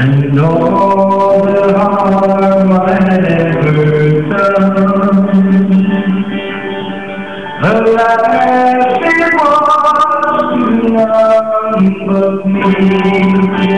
And all the harm I had ever done. The last it was to love but me.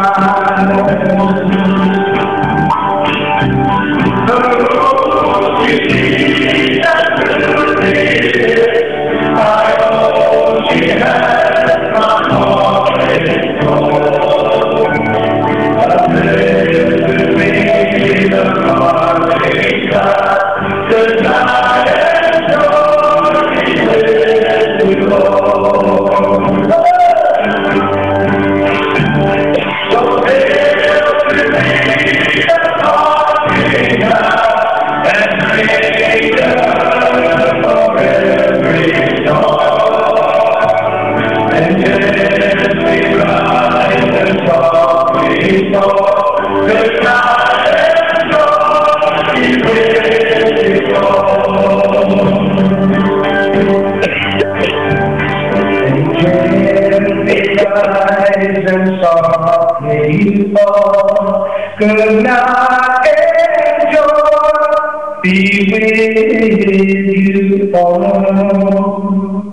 rise and softly fall. Good night and joy be with you all.